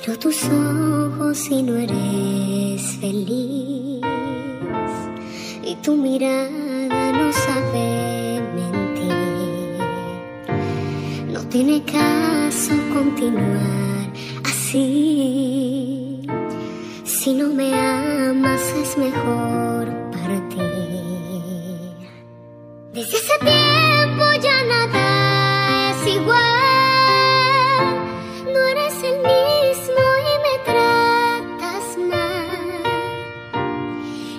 Miro tus ojos y no eres feliz. Y tu mirada no sabe mentir. No tiene caso continuar así. Si no me amas es mejor para ti. Desde ese tiempo.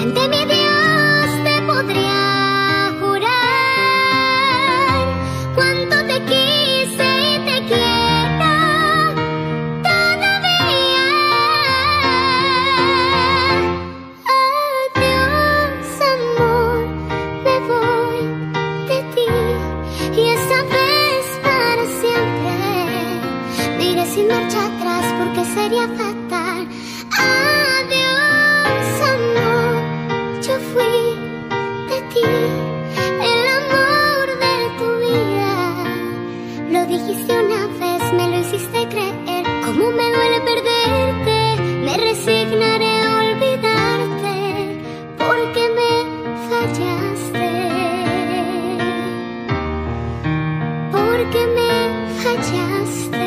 Delante mi Dios te podría jurar cuánto te quise y te quiero todavía. Adiós amor, me voy de ti y esta vez para siempre. Mire sin marcha atrás porque sería fatal. Me resignaré a olvidarte porque me fallaste. Porque me fallaste.